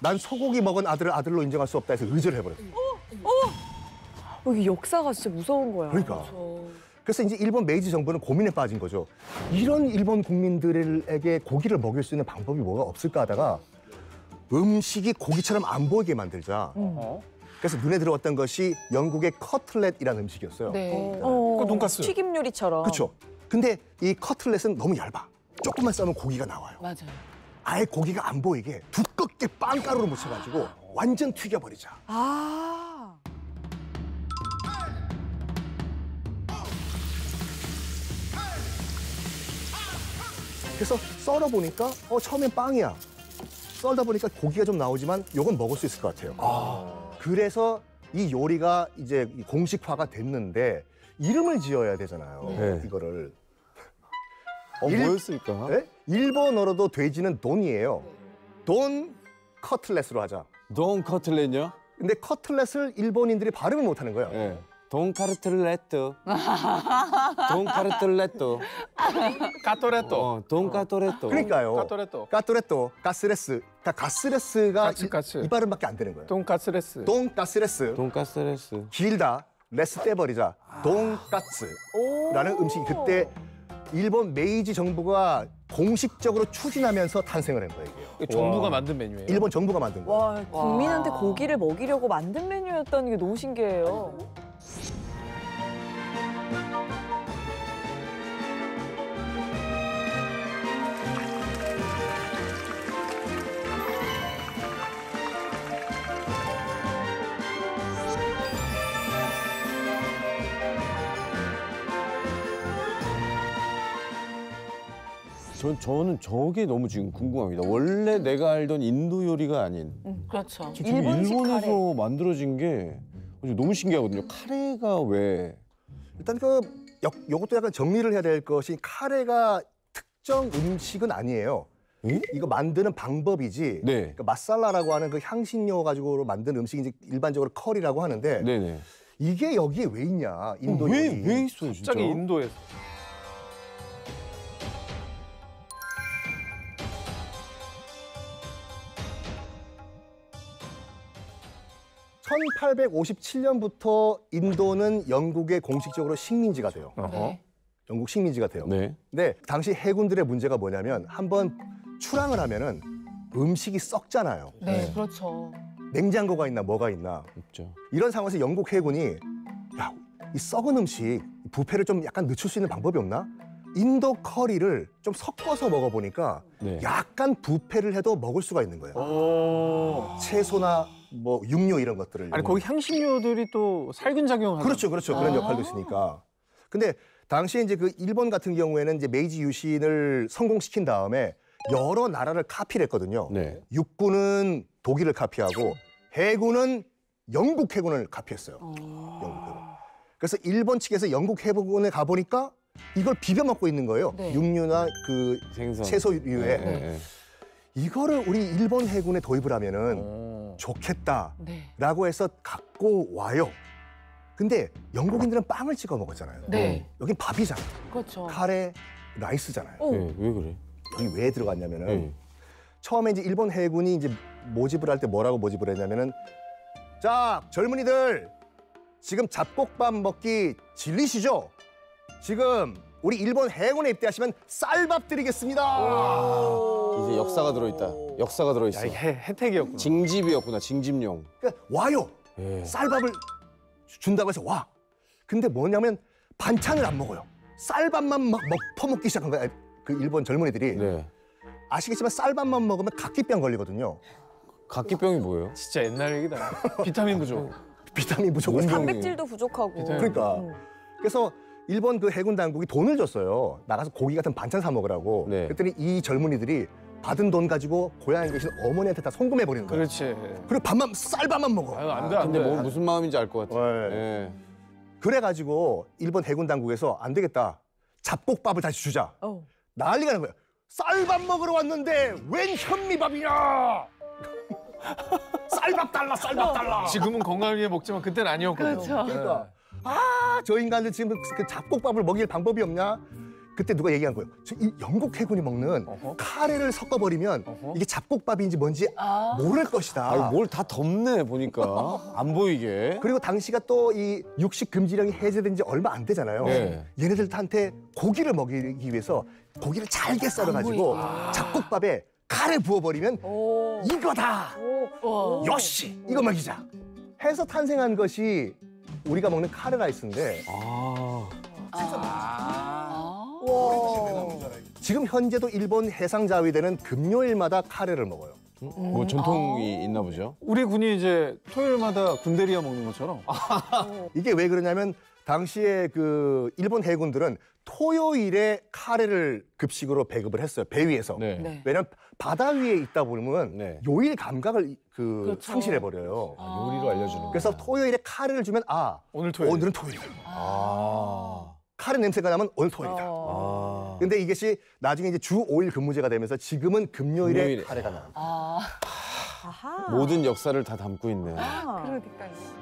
난 소고기 먹은 아들을 아들로 인정할 수 없다 해서 의절을 해버렸어요. 어, 이 역사가 진짜 무서운 거야. 그러니까. 그래서 이제 일본 메이지 정부는 고민에 빠진 거죠. 이런 일본 국민들에게 고기를 먹일 수 있는 방법이 뭐가 없을까 하다가 음식이 고기처럼 안 보이게 만들자. 어? 그래서 눈에 들어왔던 것이 영국의 커틀렛이라는 음식이었어요. 네. 어, 그거 돈가스. 튀김 요리처럼. 그렇죠. 근데 이 커틀렛은 너무 얇아. 조금만 싸면 고기가 나와요. 맞아요. 아예 고기가 안 보이게 두껍게 빵가루로 묻혀가지고 완전 튀겨버리자. 아. 그래서 썰어 보니까 어 처음엔 빵이야. 썰다 보니까 고기가 좀 나오지만 요건 먹을 수 있을 것 같아요. 그래서 이 요리가 이제 공식화가 됐는데 이름을 지어야 되잖아요. 네. 이거를. 어, 일- 뭐였을까? 예? 일본어로도 돼지는 돈이에요. 돈 커틀렛으로 하자. 돈 커틀렛요? 근데 커틀렛을 일본인들이 발음을 못하는 거예요. 예. 돈 카르텔레토. 돈 카르텔레토. 까토레토. 어, 돈 카토레토. 그러니까요. 까토레토. 까토레토, 가스레스. 그러니까 가스레스가 가스, 이- 가스. 이 발음밖에 안 되는 거예요. 돈가스레스. 돈 가스레스. 돈가스레스. 길다. 레스 떼버리자. 돈가스라는 음식이 그때 일본 메이지 정부가 공식적으로 추진하면서 탄생을 한 거예요. 이게요. 이거 정부가 만든 메뉴예요. 일본 정부가 만든 거예요. 와, 국민한테 고기를 먹이려고 만든 메뉴였다는 게 너무 신기해요. 전 저는 저게 너무 지금 궁금합니다. 원래 내가 알던 인도 요리가 아닌 그렇죠. 지금 일본식 일본에서 카레. 만들어진 게 너무 신기하거든요. 카레가 왜? 일단 그 요, 요것도 약간 정리를 해야 될 것이 카레가 특정 음식은 아니에요. 응? 이거 만드는 방법이지. 네. 그러니까 마살라라고 하는 그 향신료 가지고 만든 음식이 이제 일반적으로 커리라고 하는데 네네. 이게 여기에 왜 있냐? 인도 왜, 요리. 왜 있어요, 진짜? 갑자기 인도에서. 1857년부터 인도는 영국의 공식적으로 식민지가 돼요. 어허. 영국 식민지가 돼요. 네. 근데 당시 해군들의 문제가 뭐냐면 한번 출항을 하면은 음식이 썩잖아요. 네, 그렇죠. 냉장고가 있나 뭐가 있나. 있죠. 이런 상황에서 영국 해군이 야, 이 썩은 음식 부패를 좀 약간 늦출 수 있는 방법이 없나? 인도 커리를 좀 섞어서 먹어보니까 네. 약간 부패를 해도 먹을 수가 있는 거예요. 오. 채소나 뭐 육류 이런 것들을. 아니 거기 향신료들이 또 살균 작용하는. 그렇죠, 그렇죠. 그런 역할도 있으니까. 근데 당시에 이제 그 일본 같은 경우에는 이제 메이지 유신을 성공시킨 다음에 여러 나라를 카피를 했거든요. 네. 육군은 독일을 카피하고 해군은 영국 해군을 카피했어요. 영국 해군. 그래서 일본 측에서 영국 해군에 가 보니까 이걸 비벼 먹고 있는 거예요. 네. 육류나 그 생선. 채소류에 네, 네. 이거를 우리 일본 해군에 도입을 하면은 오. 좋겠다라고 네. 해서 갖고 와요. 근데 영국인들은 빵을 찍어 먹었잖아요. 네. 여긴 밥이잖아요. 그렇죠. 카레, 라이스잖아요. 오. 네, 왜 그래? 여기 왜 들어갔냐면은 네. 처음에 이제 일본 해군이 이제 모집을 할 때 뭐라고 모집을 했냐면은 자 젊은이들 지금 잡곡밥 먹기 질리시죠? 지금 우리 일본 해군에 입대하시면 쌀밥 드리겠습니다. 이제 역사가 들어있다. 역사가 야 들어있어. 이게 혜- 혜택이었구나. 징집이었구나, 징집용. 그러니까 와요. 예. 쌀밥을 주- 준다고 해서 와. 근데 뭐냐면 반찬을 안 먹어요. 쌀밥만 막 먹, 퍼먹기 시작한 거야. 그 일본 젊은이들이. 네. 아시겠지만 쌀밥만 먹으면 각기병 걸리거든요. 각기병이 뭐예요? 진짜 옛날 얘기다. 비타민 부족. 비타민 부족을. 뭔 병이에요? 단백질도 부족하고. 그러니까. 음. 그래서 일본 그 해군 당국이 돈을 줬어요. 나가서 고기 같은 반찬 사 먹으라고. 네. 그랬더니 이 젊은이들이 받은 돈 가지고 고향에 계신 어머니한테 다 송금해 버리는 거예요. 그렇지. 그리고 밥만 쌀밥만 먹어. 아유 안 돼 안돼. 근데 뭐 무슨 마음인지 알 것 같아. 네. 예. 그래가지고 일본 해군 당국에서 안 되겠다. 잡곡밥을 다시 주자. 어. 난리가 난 거야. 쌀밥 먹으러 왔는데 웬 현미밥이냐? 쌀밥 달라, 쌀밥 달라. 지금은 건강하게 먹지만 그때는 아니었거든요. 그렇죠. 그러니까 아, 저 인간들 지금 그 잡곡밥을 먹일 방법이 없냐? 그때 누가 얘기한 거예요. 저이 영국 해군이 먹는 어허. 카레를 섞어버리면 어허. 이게 잡곡밥인지 뭔지 아. 모를 것이다. 뭘 다 덮네 보니까 안 보이게. 그리고 당시가 또 이 육식 금지령이 해제된 지 얼마 안 되잖아요. 네. 얘네들한테 고기를 먹이기 위해서 고기를 잘게 썰어가지고 잡곡밥에 카레 부어버리면 오. 이거다. 오. よし 이거 먹이자. 해서 탄생한 것이 우리가 먹는 카레 라이스인데 아. 아. 지금 현재도 일본 해상 자위대는 금요일마다 카레를 먹어요. 뭐 전통이 있나 보죠. 우리 군이 이제 토요일마다 군데리아 먹는 것처럼 이게 왜 그러냐면 당시에 그 일본 해군들은 토요일에 카레를 급식으로 배급을 했어요 배 위에서. 네. 네. 왜냐면 바다 위에 있다 보면 네. 요일 감각을 그 그렇죠. 상실해 버려요. 아, 요리로 알려주는. 그래서 토요일에 카레를 주면 아 오늘 토요일. 오늘은 토요일. 아. 카레 냄새가 나면 오늘 토요일이다. 어. 아. 근데 이것이 나중에 이제 주 5일 근무제가 되면서 지금은 금요일에 금요일에. 카레가 나요. 아. 모든 역사를 다 담고 있네. 아. 그러니까요.